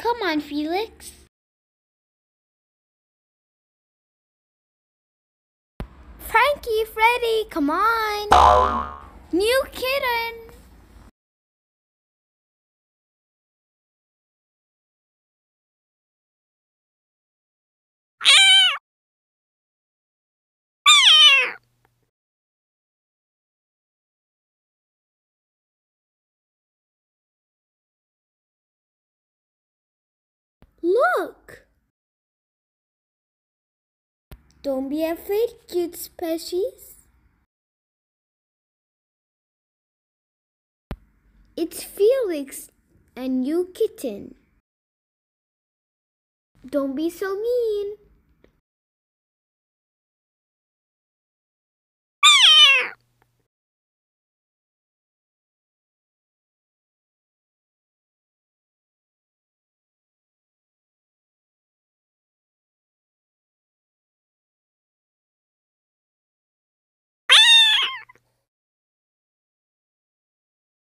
Come on, Felix. Frankie, Freddy, come on. New kitten. Look! Don't be afraid, cute species. It's Felix and you kitten. Don't be so mean.